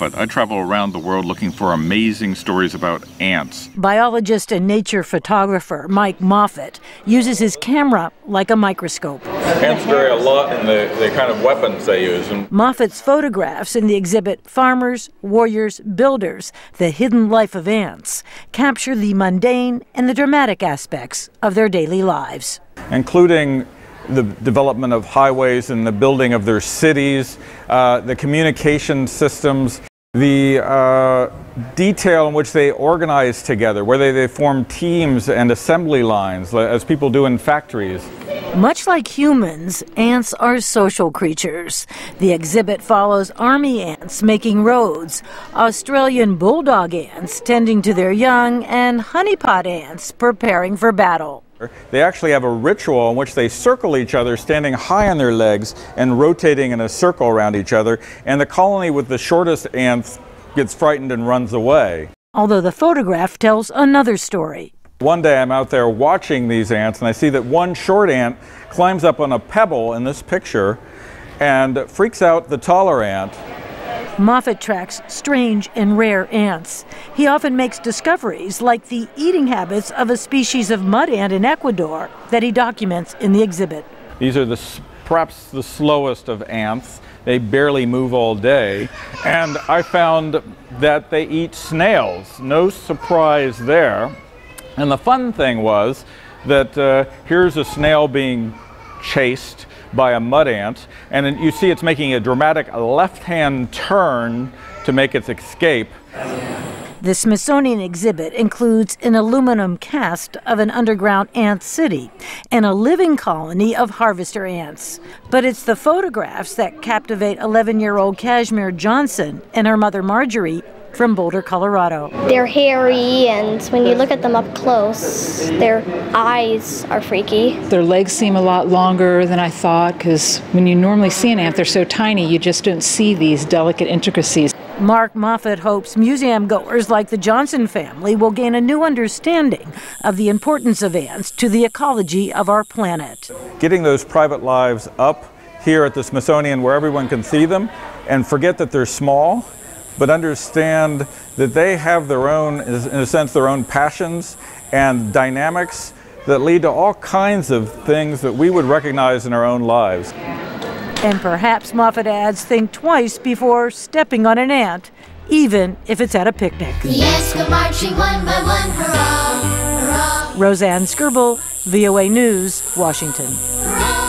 Moffett. I travel around the world looking for amazing stories about ants. Biologist and nature photographer Mike Moffett uses his camera like a microscope. Ants vary a lot in the, the kind of weapons they use. And Moffett's photographs in the exhibit Farmers, Warriors, Builders The Hidden Life of Ants capture the mundane and the dramatic aspects of their daily lives. including the development of highways and the building of their cities, uh, the communication systems, the uh, detail in which they organize together, whether they form teams and assembly lines, as people do in factories. Much like humans, ants are social creatures. The exhibit follows army ants making roads, Australian bulldog ants tending to their young, and honeypot ants preparing for battle. They actually have a ritual in which they circle each other, standing high on their legs and rotating in a circle around each other, and the colony with the shortest ants gets frightened and runs away. Although the photograph tells another story. One day I'm out there watching these ants and I see that one short ant climbs up on a pebble in this picture and freaks out the taller ant. Moffett tracks strange and rare ants. He often makes discoveries like the eating habits of a species of mud ant in Ecuador that he documents in the exhibit. These are the perhaps the slowest of ants. They barely move all day. And I found that they eat snails. No surprise there. And the fun thing was that uh, here's a snail being chased by a mud ant, and you see it's making a dramatic left hand turn to make its escape. The Smithsonian exhibit includes an aluminum cast of an underground ant city and a living colony of harvester ants. But it's the photographs that captivate 11 year old Kashmir Johnson and her mother Marjorie from Boulder, Colorado. They're hairy, and when you look at them up close, their eyes are freaky. Their legs seem a lot longer than I thought because when you normally see an ant, they're so tiny, you just don't see these delicate intricacies. Mark Moffett hopes museum goers like the Johnson family will gain a new understanding of the importance of ants to the ecology of our planet. Getting those private lives up here at the Smithsonian where everyone can see them and forget that they're small, but understand that they have their own, in a sense, their own passions and dynamics that lead to all kinds of things that we would recognize in our own lives. And perhaps Moffett adds think twice before stepping on an ant, even if it's at a picnic. The ants go marching one by one, hurrah, hurrah, Rosanne Skirble, VOA News, Washington. hurrah.